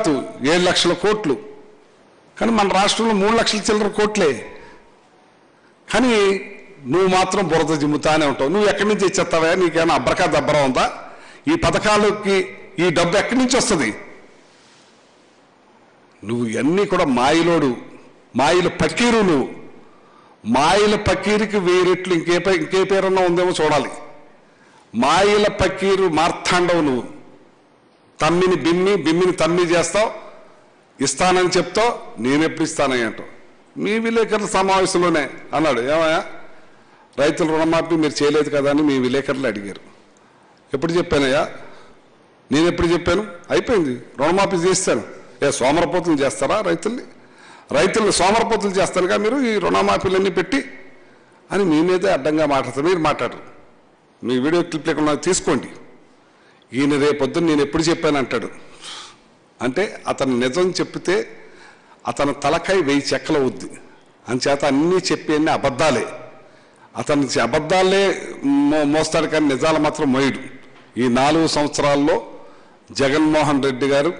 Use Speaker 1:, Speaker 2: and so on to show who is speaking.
Speaker 1: ఏడు లక్షల కోట్లు. కానీ మన రాష్ట్రంలో మూడు లక్షల చిల్లర కోట్లే. కానీ నువ్వు మాత్రం బురద జిమ్ముతానే ఉంటావు. నువ్వు ఎక్కడి నుంచి ఇచ్చేస్తావా నీకేమైనా అబ్రకా దబ్బరా ఉందా? ఈ పథకాలకి ఈ డబ్బు ఎక్కడి నుంచి వస్తుంది? నువ్వు ఇవన్నీ కూడా మాయలోడు మాయల పకీరు నువ్వు మాయల పకీరుకి వెయ్యి రెట్లు ఇంకే ఇంకే పేరన్నా ఉందేమో చూడాలి. మాయల పకీరు మార్తాండవు నువ్వు. తమ్మిని బిమ్మి బిమ్మిని తమ్మి చేస్తావు ఇస్తానని చెప్తావు నేనెప్పుడు ఇస్తానని అంటావు. మీ విలేకరుల సమావేశంలోనే అన్నాడు. ఏమయ్యా? రైతుల రుణమాఫీ మీరు చేయలేదు కదా అని మీ విలేకరులు అడిగారు. ఎప్పుడు చెప్పానయ్యా? నేను ఎప్పుడు చెప్పాను? అయిపోయింది. రుణమాఫీ చేస్తాను. ఏ సోమరపోతులు చేస్తారా రైతుల్ని? రైతులు సోమరపోతులు చేస్తారుగా మీరు ఈ రుణమాఫీలన్నీ పెట్టి అని మీ మీదే అడ్డంగా మాట్లాడతారు. మీరు మాట్లాడరు. మీ వీడియో క్లిప్ లేకుండా తీసుకోండి. ఈయన రేపొద్దున నేను ఎప్పుడు చెప్పాను అంటాడు. అంటే అతను నిజం చెప్తే అతను తలకాయ వెయ్యి చెక్కలు అవుద్ది. అంచేత అన్నీ చెప్పి అన్ని అబద్ధాలే. అతని అబద్ధాలే మో మోస్తాడు కానీ నిజాలు మాత్రం మోయడు. ఈ నాలుగు సంవత్సరాల్లో జగన్మోహన్ రెడ్డి గారు